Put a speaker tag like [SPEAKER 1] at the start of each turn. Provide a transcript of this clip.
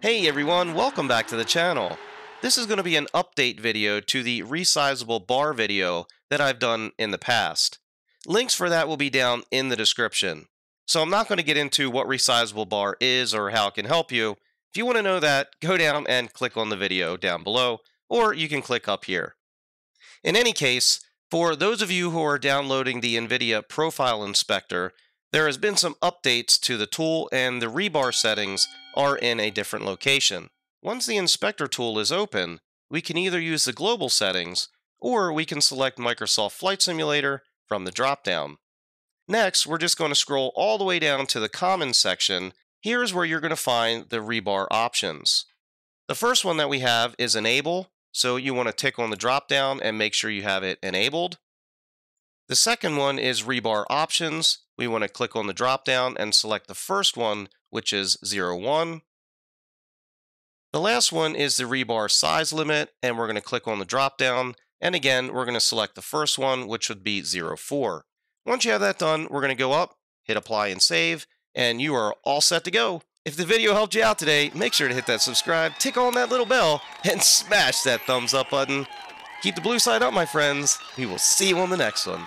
[SPEAKER 1] Hey everyone, welcome back to the channel. This is going to be an update video to the resizable bar video that I've done in the past. Links for that will be down in the description. So I'm not going to get into what resizable bar is or how it can help you. If you want to know that, go down and click on the video down below, or you can click up here. In any case, for those of you who are downloading the NVIDIA Profile Inspector, there has been some updates to the tool and the rebar settings are in a different location. Once the inspector tool is open, we can either use the global settings or we can select Microsoft Flight Simulator from the dropdown. Next, we're just going to scroll all the way down to the common section. Here's where you're going to find the rebar options. The first one that we have is enable, so you want to tick on the dropdown and make sure you have it enabled. The second one is rebar options. We want to click on the dropdown and select the first one, which is 01. The last one is the rebar size limit, and we're going to click on the dropdown. And again, we're going to select the first one, which would be 04. Once you have that done, we're going to go up, hit apply and save, and you are all set to go. If the video helped you out today, make sure to hit that subscribe, tick on that little bell, and smash that thumbs up button. Keep the blue side up, my friends. We will see you on the next one.